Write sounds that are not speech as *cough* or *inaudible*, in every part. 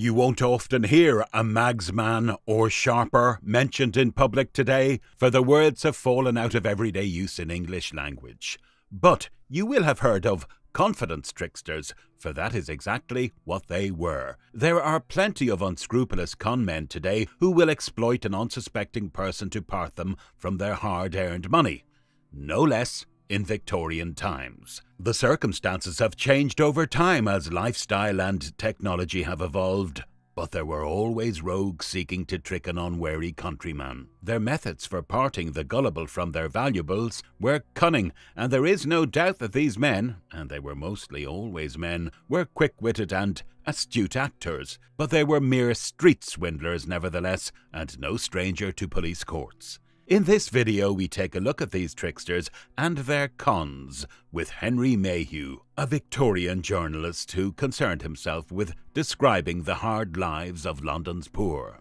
You won't often hear a magsman or sharper mentioned in public today, for the words have fallen out of everyday use in English language. But you will have heard of confidence tricksters, for that is exactly what they were. There are plenty of unscrupulous conmen today who will exploit an unsuspecting person to part them from their hard earned money. No less in Victorian times. The circumstances have changed over time as lifestyle and technology have evolved, but there were always rogues seeking to trick an unwary countryman. Their methods for parting the gullible from their valuables were cunning, and there is no doubt that these men, and they were mostly always men, were quick-witted and astute actors, but they were mere street swindlers nevertheless, and no stranger to police courts. In this video, we take a look at these tricksters and their cons with Henry Mayhew, a Victorian journalist who concerned himself with describing the hard lives of London's poor.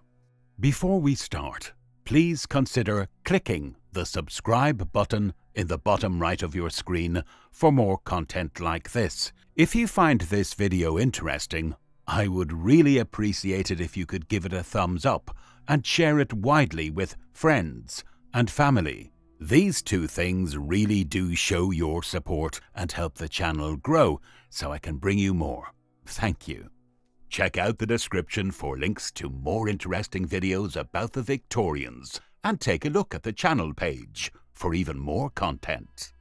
Before we start, please consider clicking the subscribe button in the bottom right of your screen for more content like this. If you find this video interesting, I would really appreciate it if you could give it a thumbs up and share it widely with friends, and family. These two things really do show your support and help the channel grow so I can bring you more. Thank you. Check out the description for links to more interesting videos about the Victorians and take a look at the channel page for even more content.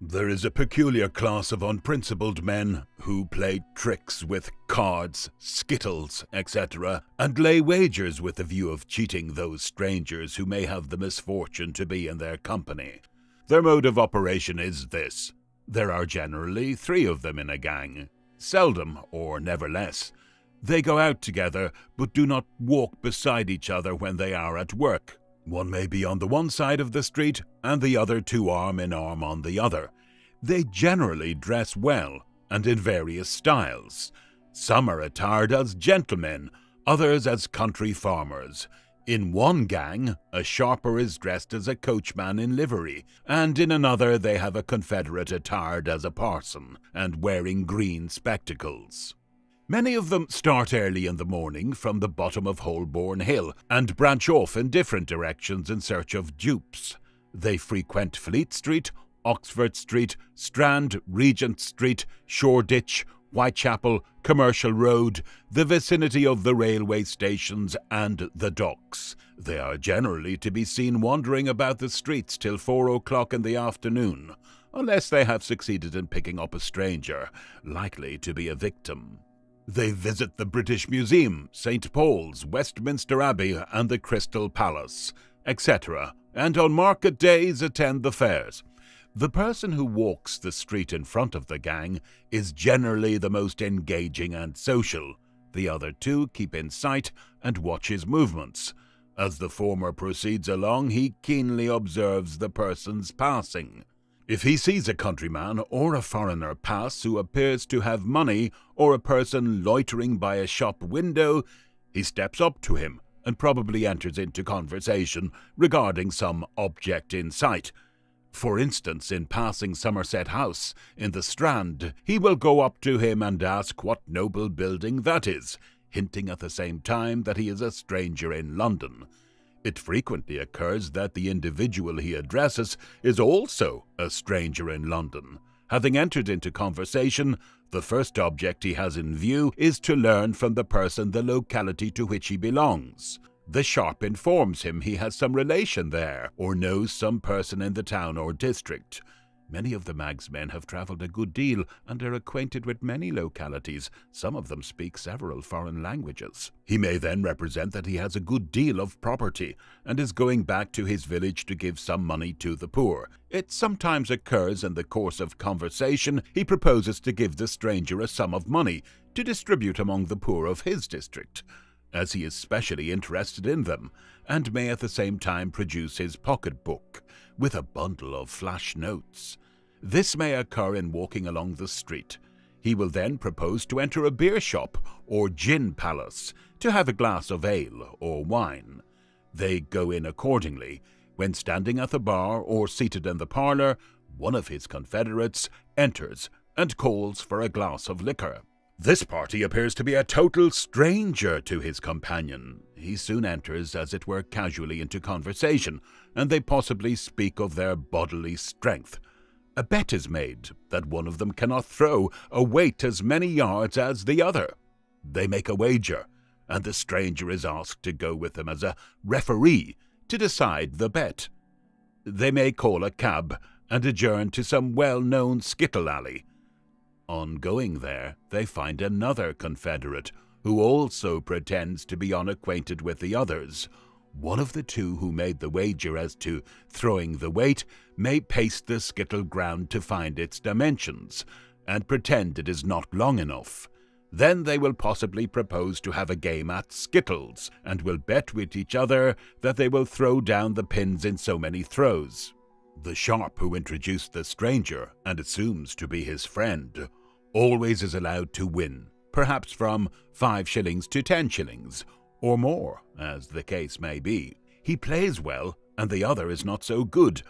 There is a peculiar class of unprincipled men who play tricks with cards, skittles, etc., and lay wagers with the view of cheating those strangers who may have the misfortune to be in their company. Their mode of operation is this. There are generally three of them in a gang. Seldom, or never less. They go out together, but do not walk beside each other when they are at work. One may be on the one side of the street and the other two arm in arm on the other. They generally dress well and in various styles. Some are attired as gentlemen, others as country farmers. In one gang, a sharper is dressed as a coachman in livery, and in another they have a confederate attired as a parson and wearing green spectacles. Many of them start early in the morning from the bottom of Holborn Hill and branch off in different directions in search of dupes. They frequent Fleet Street, Oxford Street, Strand, Regent Street, Shoreditch, Whitechapel, Commercial Road, the vicinity of the railway stations and the docks. They are generally to be seen wandering about the streets till four o'clock in the afternoon, unless they have succeeded in picking up a stranger, likely to be a victim. They visit the British Museum, St. Paul's, Westminster Abbey, and the Crystal Palace, etc., and on market days attend the fairs. The person who walks the street in front of the gang is generally the most engaging and social. The other two keep in sight and watch his movements. As the former proceeds along, he keenly observes the persons passing. If he sees a countryman or a foreigner pass who appears to have money or a person loitering by a shop window, he steps up to him and probably enters into conversation regarding some object in sight. For instance, in passing Somerset House in the Strand, he will go up to him and ask what noble building that is, hinting at the same time that he is a stranger in London. It frequently occurs that the individual he addresses is also a stranger in London. Having entered into conversation, the first object he has in view is to learn from the person the locality to which he belongs. The sharp informs him he has some relation there, or knows some person in the town or district. Many of the magsmen have travelled a good deal and are acquainted with many localities. Some of them speak several foreign languages. He may then represent that he has a good deal of property and is going back to his village to give some money to the poor. It sometimes occurs in the course of conversation he proposes to give the stranger a sum of money to distribute among the poor of his district as he is specially interested in them, and may at the same time produce his pocket-book with a bundle of flash notes. This may occur in walking along the street. He will then propose to enter a beer shop or gin palace to have a glass of ale or wine. They go in accordingly. When standing at the bar or seated in the parlour, one of his confederates enters and calls for a glass of liquor. This party appears to be a total stranger to his companion. He soon enters, as it were, casually into conversation, and they possibly speak of their bodily strength. A bet is made that one of them cannot throw a weight as many yards as the other. They make a wager, and the stranger is asked to go with them as a referee to decide the bet. They may call a cab and adjourn to some well known skittle alley on going there, they find another confederate, who also pretends to be unacquainted with the others. One of the two who made the wager as to throwing the weight may pace the skittle ground to find its dimensions, and pretend it is not long enough. Then they will possibly propose to have a game at skittles, and will bet with each other that they will throw down the pins in so many throws. The sharp who introduced the stranger, and assumes to be his friend, always is allowed to win, perhaps from five shillings to ten shillings, or more, as the case may be. He plays well, and the other is not so good.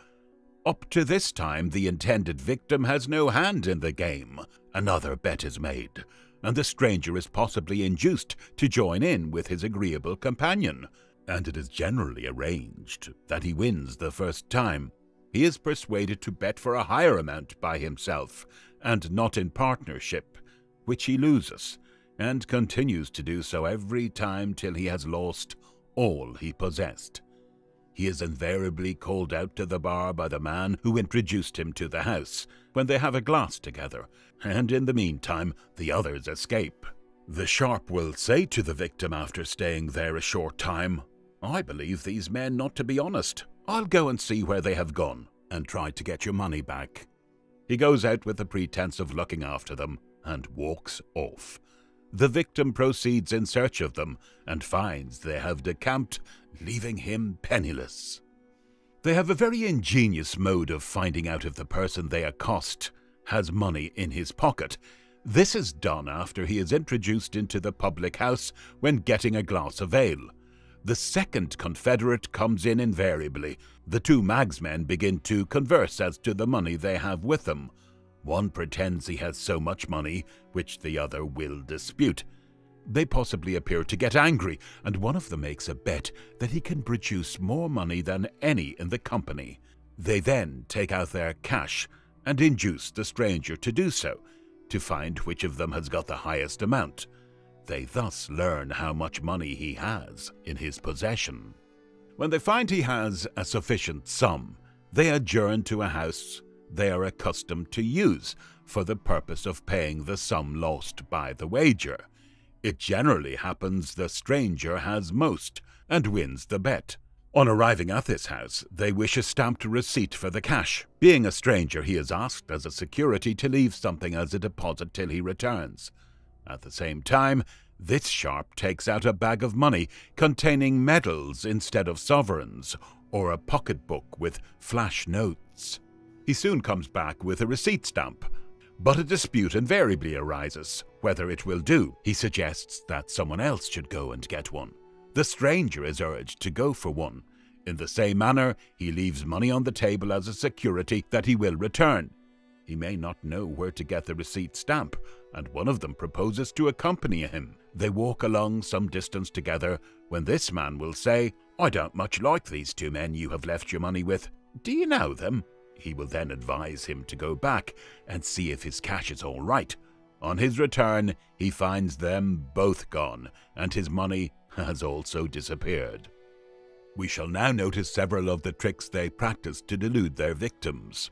Up to this time, the intended victim has no hand in the game. Another bet is made, and the stranger is possibly induced to join in with his agreeable companion, and it is generally arranged that he wins the first time he is persuaded to bet for a higher amount by himself, and not in partnership, which he loses, and continues to do so every time till he has lost all he possessed. He is invariably called out to the bar by the man who introduced him to the house, when they have a glass together, and in the meantime the others escape. The sharp will say to the victim after staying there a short time, I believe these men not to be honest. I'll go and see where they have gone, and try to get your money back. He goes out with the pretense of looking after them, and walks off. The victim proceeds in search of them, and finds they have decamped, leaving him penniless. They have a very ingenious mode of finding out if the person they accost has money in his pocket. This is done after he is introduced into the public house when getting a glass of ale. The second confederate comes in invariably. The two magsmen begin to converse as to the money they have with them. One pretends he has so much money, which the other will dispute. They possibly appear to get angry, and one of them makes a bet that he can produce more money than any in the company. They then take out their cash and induce the stranger to do so, to find which of them has got the highest amount. They thus learn how much money he has in his possession. When they find he has a sufficient sum, they adjourn to a house they are accustomed to use for the purpose of paying the sum lost by the wager. It generally happens the stranger has most and wins the bet. On arriving at this house, they wish a stamped receipt for the cash. Being a stranger, he is asked as a security to leave something as a deposit till he returns. At the same time, this sharp takes out a bag of money containing medals instead of sovereigns, or a pocketbook with flash notes. He soon comes back with a receipt stamp, but a dispute invariably arises whether it will do. He suggests that someone else should go and get one. The stranger is urged to go for one. In the same manner, he leaves money on the table as a security that he will return. He may not know where to get the receipt stamp, and one of them proposes to accompany him. They walk along some distance together, when this man will say, I don't much like these two men you have left your money with. Do you know them? He will then advise him to go back and see if his cash is all right. On his return, he finds them both gone, and his money *laughs* has also disappeared. We shall now notice several of the tricks they practice to delude their victims.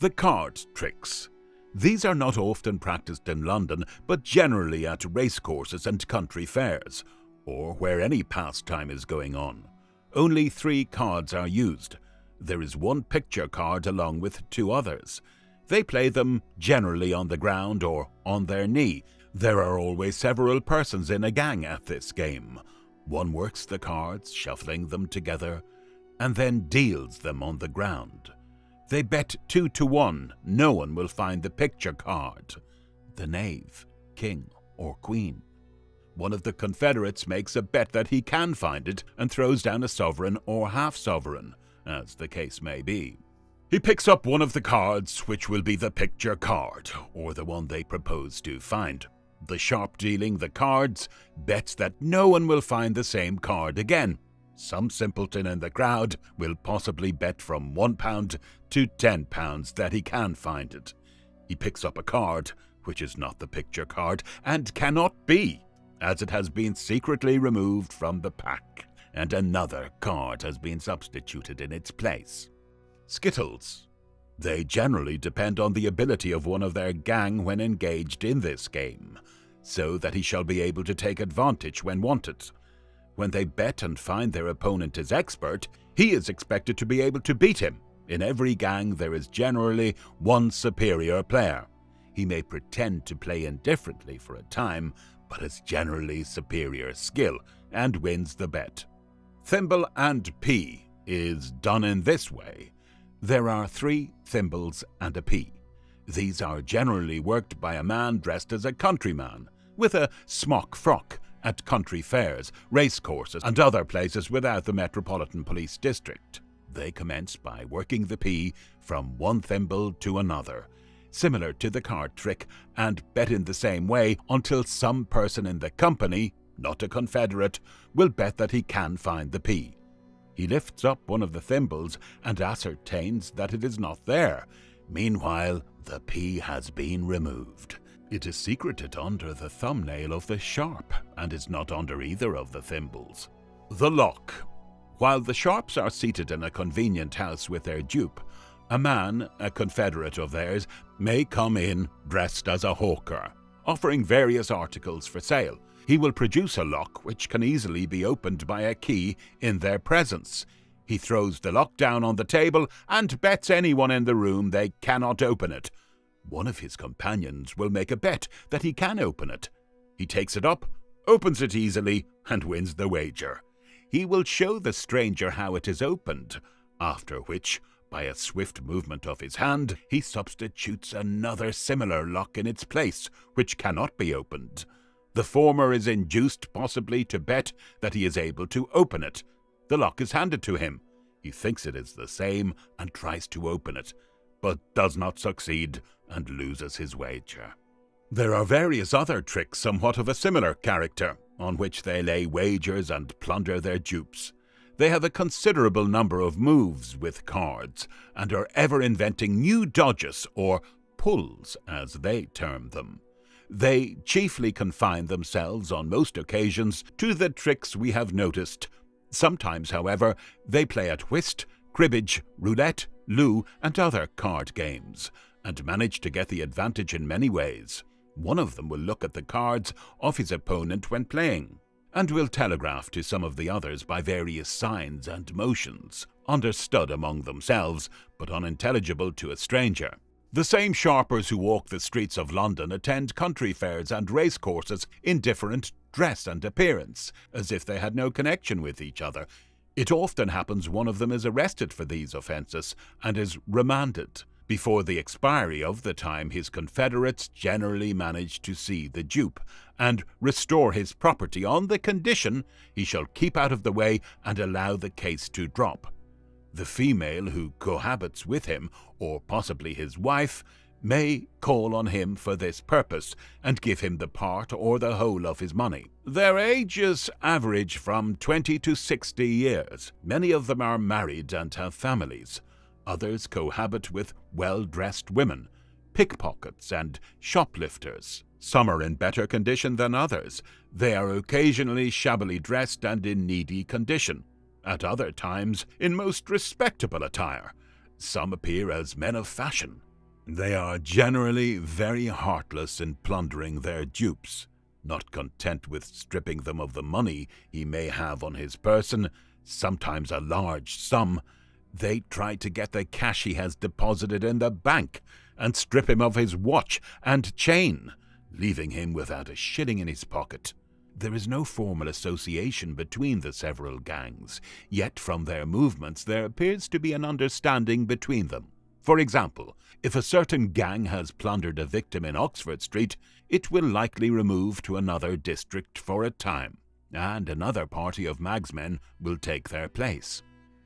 The card tricks. These are not often practiced in London, but generally at racecourses and country fairs, or where any pastime is going on. Only three cards are used. There is one picture card along with two others. They play them generally on the ground or on their knee. There are always several persons in a gang at this game. One works the cards, shuffling them together, and then deals them on the ground. They bet two to one no one will find the picture card, the knave, king, or queen. One of the confederates makes a bet that he can find it and throws down a sovereign or half sovereign, as the case may be. He picks up one of the cards, which will be the picture card, or the one they propose to find. The sharp dealing the cards bets that no one will find the same card again. Some simpleton in the crowd will possibly bet from £1 to £10 that he can find it. He picks up a card, which is not the picture card, and cannot be, as it has been secretly removed from the pack, and another card has been substituted in its place. Skittles. They generally depend on the ability of one of their gang when engaged in this game, so that he shall be able to take advantage when wanted. When they bet and find their opponent is expert, he is expected to be able to beat him. In every gang, there is generally one superior player. He may pretend to play indifferently for a time, but has generally superior skill and wins the bet. Thimble and pea is done in this way. There are three thimbles and a pea. These are generally worked by a man dressed as a countryman, with a smock frock at country fairs, racecourses, and other places without the Metropolitan Police District. They commence by working the pea from one thimble to another, similar to the card trick, and bet in the same way until some person in the company, not a confederate, will bet that he can find the pea. He lifts up one of the thimbles and ascertains that it is not there. Meanwhile, the pea has been removed. It is secreted under the thumbnail of the sharp and is not under either of the thimbles. The lock. While the sharps are seated in a convenient house with their dupe, a man, a confederate of theirs, may come in dressed as a hawker, offering various articles for sale. He will produce a lock which can easily be opened by a key in their presence. He throws the lock down on the table and bets anyone in the room they cannot open it, one of his companions will make a bet that he can open it. He takes it up, opens it easily, and wins the wager. He will show the stranger how it is opened, after which, by a swift movement of his hand, he substitutes another similar lock in its place, which cannot be opened. The former is induced possibly to bet that he is able to open it. The lock is handed to him. He thinks it is the same and tries to open it, but does not succeed and loses his wager. There are various other tricks somewhat of a similar character, on which they lay wagers and plunder their dupes. They have a considerable number of moves with cards, and are ever inventing new dodges, or pulls, as they term them. They chiefly confine themselves on most occasions to the tricks we have noticed. Sometimes, however, they play at whist, cribbage, roulette, loo, and other card games, and manage to get the advantage in many ways. One of them will look at the cards of his opponent when playing, and will telegraph to some of the others by various signs and motions, understood among themselves, but unintelligible to a stranger. The same sharpers who walk the streets of London attend country fairs and racecourses in different dress and appearance, as if they had no connection with each other. It often happens one of them is arrested for these offences and is remanded. Before the expiry of the time, his confederates generally manage to see the dupe and restore his property on the condition he shall keep out of the way and allow the case to drop. The female who cohabits with him, or possibly his wife, may call on him for this purpose and give him the part or the whole of his money. Their ages average from 20 to 60 years. Many of them are married and have families. Others cohabit with well dressed women, pickpockets, and shoplifters. Some are in better condition than others. They are occasionally shabbily dressed and in needy condition, at other times in most respectable attire. Some appear as men of fashion. They are generally very heartless in plundering their dupes. Not content with stripping them of the money he may have on his person, sometimes a large sum, they try to get the cash he has deposited in the bank and strip him of his watch and chain, leaving him without a shilling in his pocket. There is no formal association between the several gangs, yet from their movements there appears to be an understanding between them. For example, if a certain gang has plundered a victim in Oxford Street, it will likely remove to another district for a time, and another party of magsmen will take their place.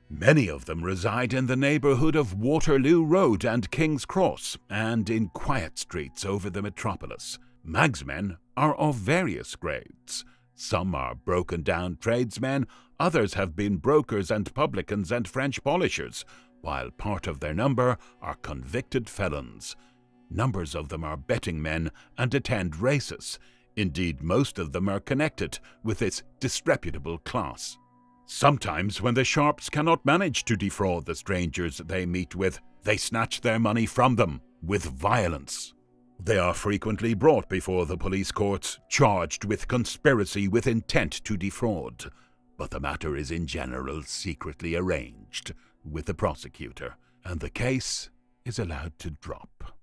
Many of them reside in the neighbourhood of Waterloo Road and King's Cross, and in quiet streets over the metropolis. Magsmen are of various grades. Some are broken down tradesmen, others have been brokers and publicans and French polishers, while part of their number are convicted felons. Numbers of them are betting men and attend races. Indeed, most of them are connected with this disreputable class. Sometimes, when the sharps cannot manage to defraud the strangers they meet with, they snatch their money from them with violence. They are frequently brought before the police courts, charged with conspiracy with intent to defraud, but the matter is in general secretly arranged with the prosecutor, and the case is allowed to drop.